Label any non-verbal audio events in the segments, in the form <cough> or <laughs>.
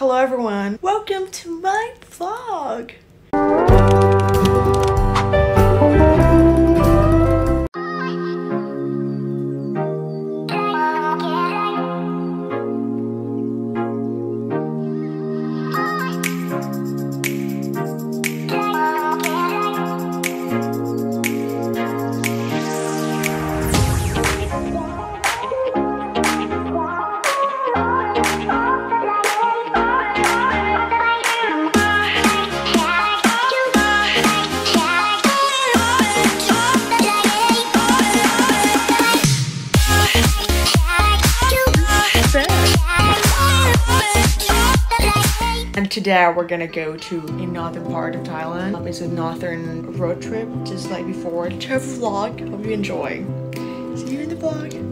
Hello everyone, welcome to my vlog. Today we're gonna go to a northern part of Thailand. Um, it's a northern road trip, just like before. To vlog, hope you enjoy. See you in the vlog.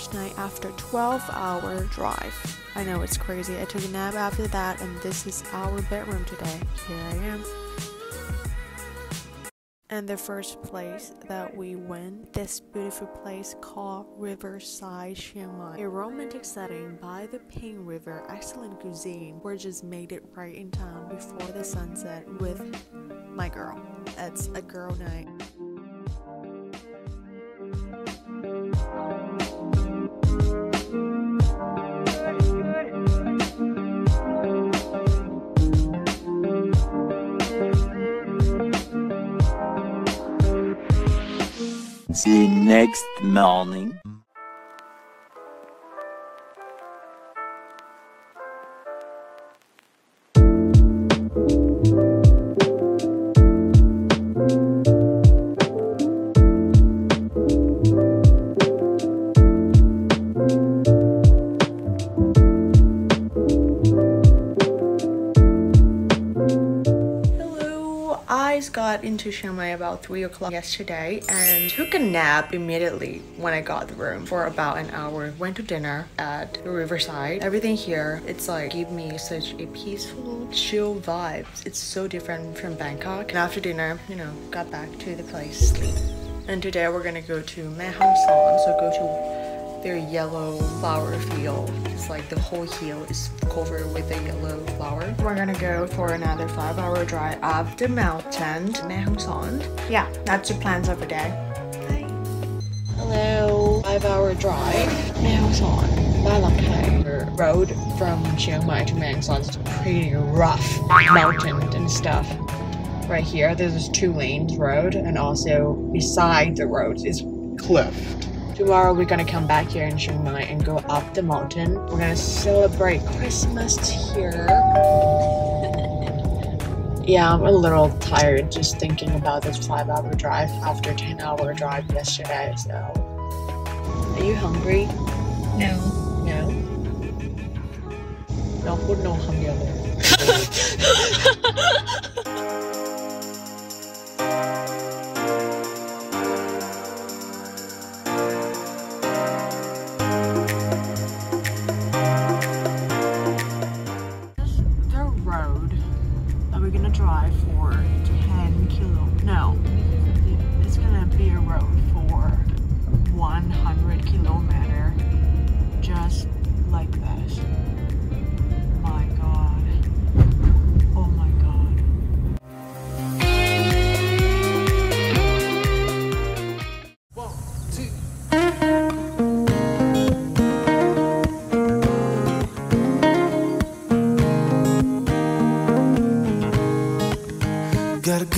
First night after 12 hour drive. I know it's crazy. I took a nap after that and this is our bedroom today. Here I am. And the first place that we went, this beautiful place called Riverside Chiang. A romantic setting by the Ping River, excellent cuisine. We just made it right in time before the sunset with my girl. It's a girl night. The next morning. About 3 o'clock yesterday and took a nap immediately when I got the room for about an hour. Went to dinner at the riverside. Everything here, it's like give me such a peaceful, chill vibe. It's so different from Bangkok. And after dinner, you know, got back to the place, sleep. And today we're gonna go to Mae Hong Son, so go to their yellow flower field. It's like the whole hill is covered with a yellow flower. We're gonna go for another five hour drive up the mountain to Mae Hong Son. Yeah, that's the plans of the day. Hi. Hello. five hour drive. On Malacca road from Chiang Mai to Mae Hong Son is pretty rough mountain and stuff. Right here, there's two lanes road, and also beside the road is cliff. Tomorrow we're gonna come back here in Chiang Mai and go up the mountain. We're gonna celebrate Christmas here. <laughs> yeah, I'm a little tired just thinking about this five hour drive after 10 hour drive yesterday, so. Are you hungry? No. No? No food, no hunger. <laughs>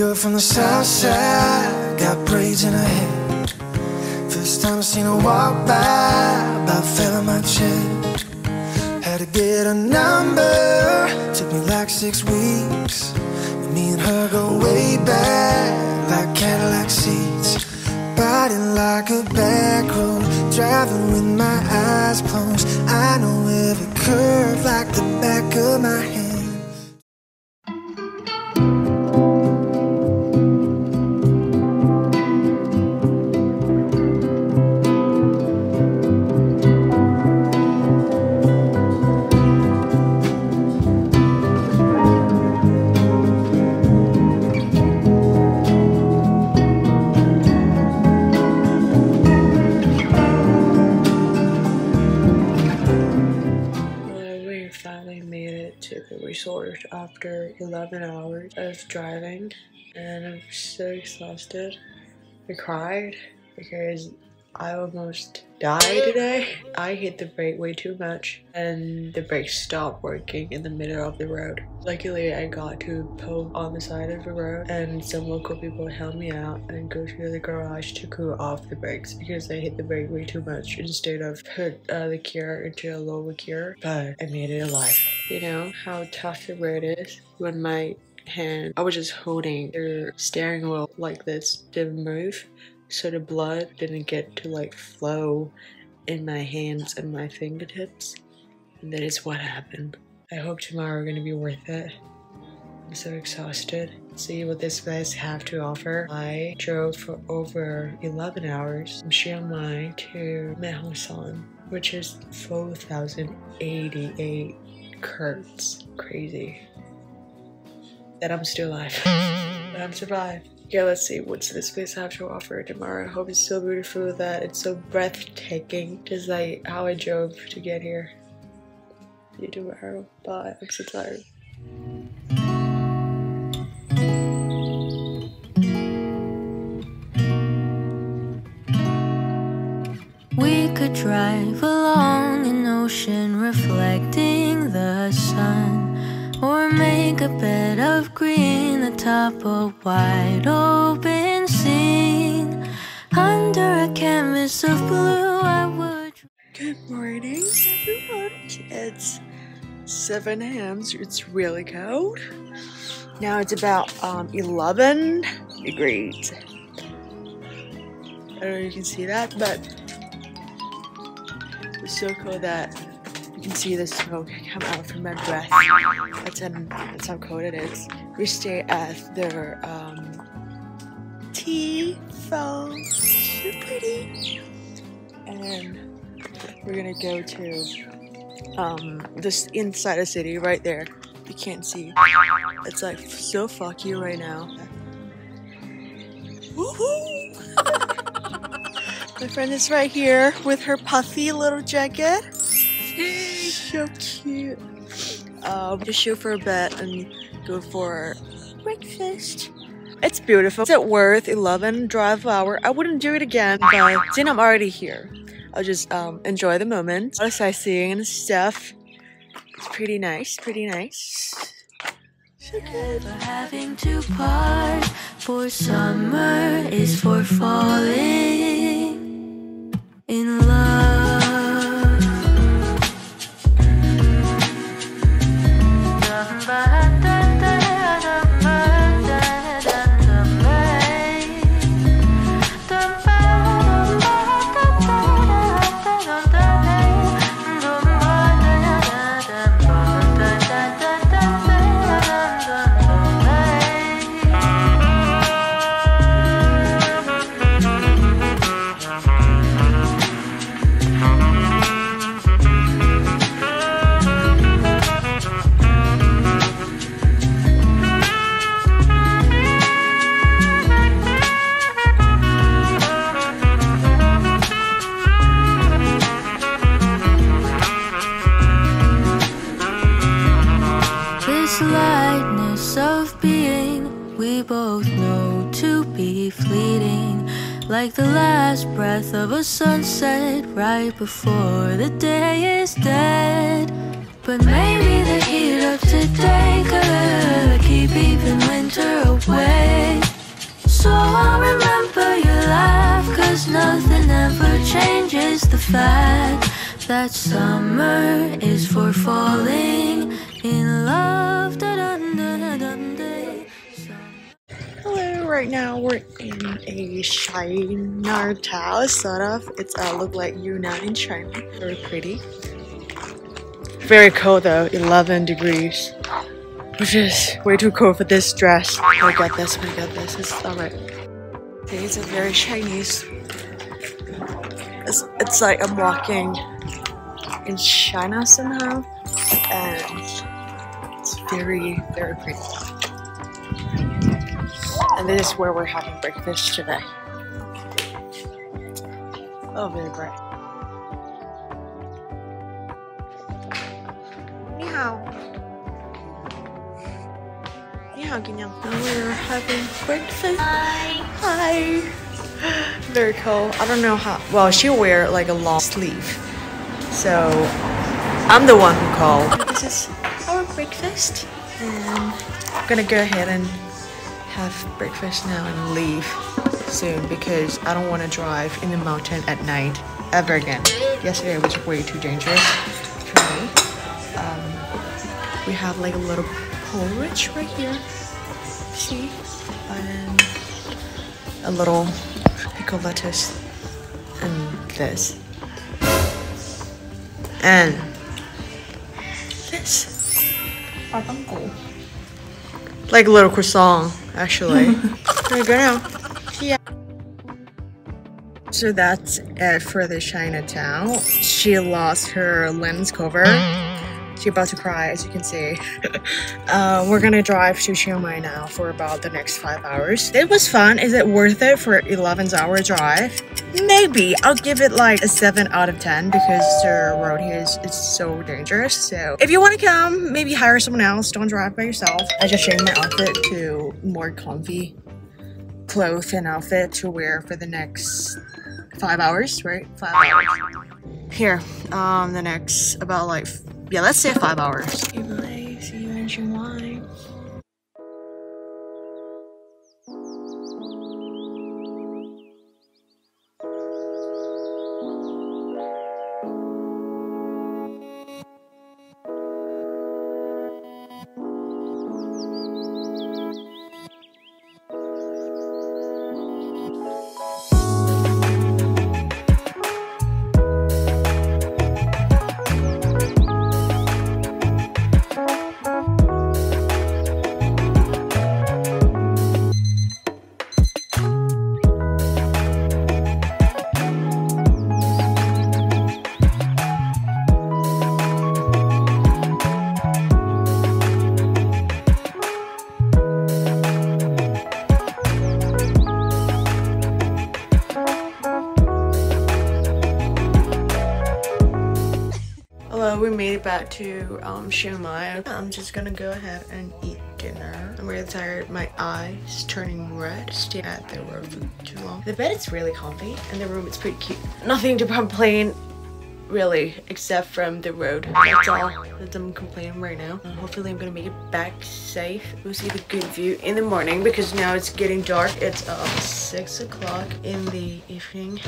girl from the south side, got braids in her hair. First time I seen her walk by, about fell in my chair. Had to get a number, took me like six weeks. Me and her go way back, like Cadillac seats. Riding like a back road, driving with my eyes closed. I know every curve like the back of my hand. After 11 hours of driving, and I'm so exhausted. I cried because I almost died today. I hit the brake way too much, and the brake stopped working in the middle of the road. Luckily, I got to pull on the side of the road, and some local people helped me out and go to the garage to cool off the brakes because I hit the brake way too much instead of put uh, the gear into a lower gear. But I made it alive. You know how tough the road is when my hand, I was just holding the steering wheel like this, didn't move so the blood didn't get to like flow in my hands and my fingertips. And that is what happened. I hope tomorrow are gonna be worth it. I'm so exhausted. See what this place have to offer. I drove for over 11 hours from Chiang Mai to Son, which is 4,088 kurds. Crazy. That I'm still alive. <laughs> I'm survived. Yeah, let's see what's this place have to offer tomorrow. I hope it's so beautiful that it's so breathtaking, just like how I drove to get here. See you tomorrow. Bye. I'm so tired. We could drive along an ocean reflecting the sun, or make a bed of green atop a wide open scene. Under a canvas of blue, I would. Good morning, everyone. It's 7 a.m. so It's really cold. Now it's about um, 11 degrees. I don't know if you can see that, but it's so cold that you can see the smoke come out from my breath. That's, an, that's how cold it is. We stay at their um, tea phone. So pretty. And we're gonna go to um this inside the city right there. You can't see. It's like so fucky right now. Woohoo! <laughs> My friend is right here with her puffy little jacket. So cute. Um, just shoot for a bit and go for breakfast. It's beautiful. Is it worth 11 drive hour? I wouldn't do it again, but since I'm already here, I'll just um, enjoy the moment. A lot of sightseeing and stuff. It's pretty nice, pretty nice. So having to part, for summer is for falling in both know to be fleeting. Like the last breath of a sunset right before the day is dead. But maybe the heat of today could keep even winter away. So I'll remember your laugh, cause nothing ever changes the fact that summer is for falling in love. Right now we're in a Chinatown, sort of. It's uh, look like Yunnan in China. Very pretty. Very cold though, 11 degrees. Which is way too cold for this dress. I got this, I got this. It's alright. These are very Chinese. It's, it's like I'm walking in China somehow. And it's very, very pretty. And this is where we're having breakfast today. Oh, very bright. 你好。你好，姑娘。Now we're having breakfast. Hi. Hi. <gasps> Very cold. I don't know how. Well, she wear like a long sleeve, so I'm the one who called. This is our breakfast, and I'm gonna go ahead and have breakfast now and leave soon because I don't want to drive in the mountain at night ever again. Yesterday was way too dangerous for me. Um, we have like a little porridge right here. See? And a little pickled lettuce and this. And this. Like a little croissant, actually. <laughs> there you go now. Yeah. So that's it for the Chinatown. She lost her lens cover. She's about to cry, as you can see. uh, <laughs> we're gonna drive to Chiang Mai now for about the next five hours. It was fun. Is it worth it for 11 hour drive? Maybe. I'll give it like a 7 out of 10 because the road here is, is so dangerous. So if you want to come, maybe hire someone else. Don't drive by yourself. I just changed my outfit to more comfy clothes and outfit to wear for the next five hours, right? Five hours. Here, um, the next about like yeah, let's say five hours. It back to um, Chiang Mai. I'm just gonna go ahead and eat dinner. I'm really tired. My eyes turning red. Stayed at the room for too long. The bed is really comfy and the room is pretty cute. Nothing to complain really, except from the road. That's all that I'm complaining right now. And hopefully I'm gonna make it back safe. We'll see the good view in the morning because now it's getting dark. It's uh, 6 o'clock in the evening.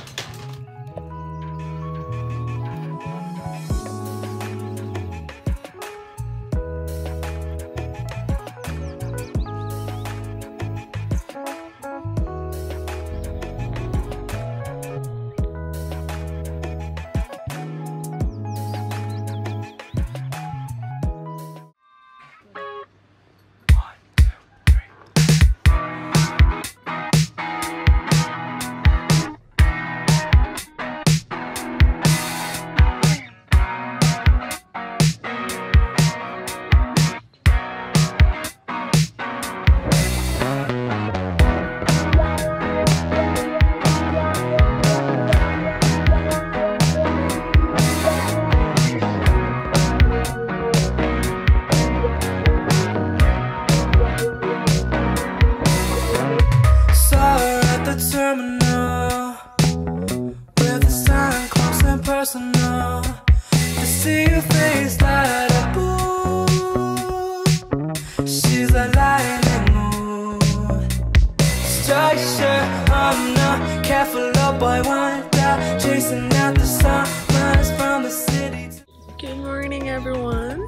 Careful die Chasing out the sunrise from the city Good morning, everyone.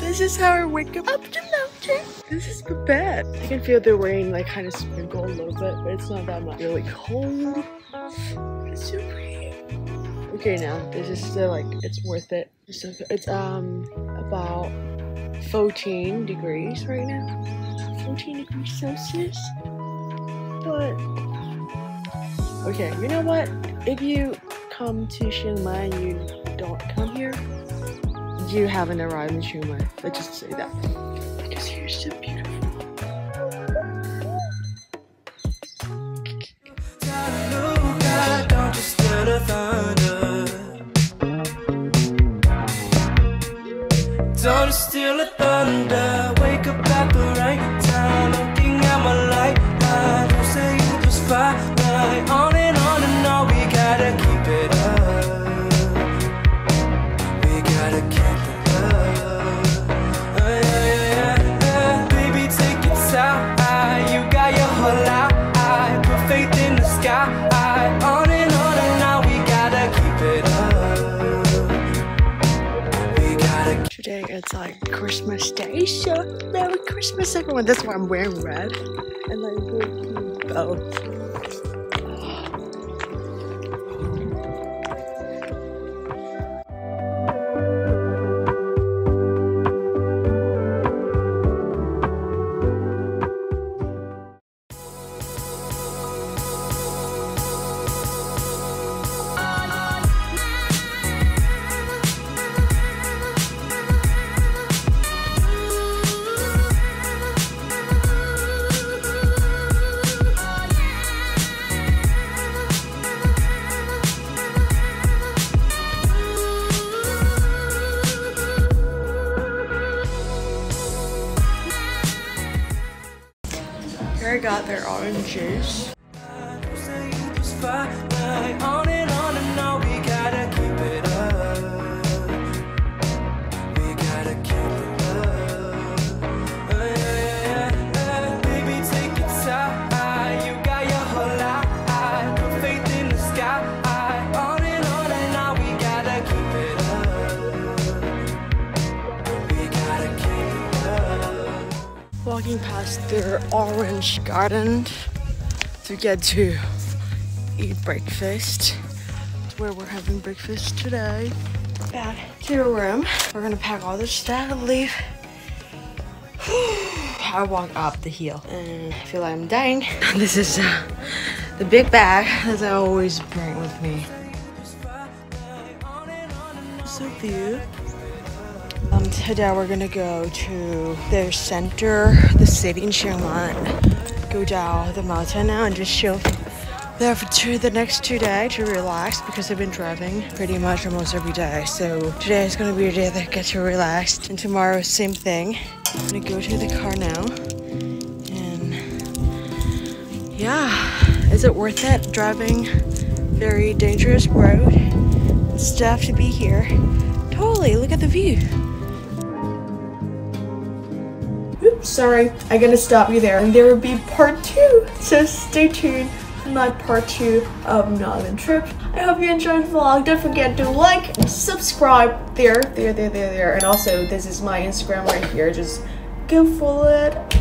This is how I wake up up mountain. This is the bed. I can feel the rain like kind of sprinkle a little bit, but it's not that much. Really cold. It's so pretty. Okay, now this is still like it's worth it. So it's um about 14 degrees right now. 14 degrees Celsius. But okay, you know what? If you come to Chiang Mai and you don't come here, you haven't arrived in Chiang Mai. Let's just say that. Because here is so beautiful. The Today it's like Christmas Day, so Merry Christmas, everyone. That's why I'm wearing red and like blue. Orange juice. Walking past their orange garden to get to eat breakfast. It's where we're having breakfast today. Back to the room. We're gonna pack all this stuff and leave. <sighs> I walk up the hill and I feel like I'm dying. <laughs> This is uh, the big bag that I always bring with me. So view. Today we're gonna go to their center, the city in Mai. Go down the mountain now and just chill there for two, the next two days to relax because I've been driving pretty much almost every day. So today is gonna be a day that I get to relax. And tomorrow, same thing. I'm gonna go to the car now. And yeah, is it worth it driving very dangerous road? Stuff to be here. Totally, look at the view. Sorry, I gotta stop you there. And there will be part two, so stay tuned for my part two of Northern Trip. I hope you enjoyed the vlog. Don't forget to like, subscribe there, there, there, there, there. And also, this is my Instagram right here. Just go follow it.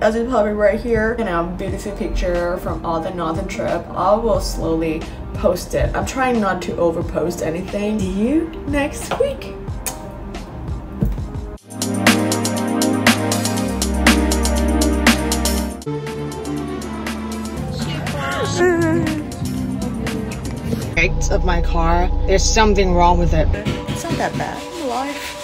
As it's probably right here. And a beautiful picture from all the Northern Trip. I will slowly post it. I'm trying not to overpost anything. See you next week. Of my car. There's something wrong with it. It's not that bad. I'm alive.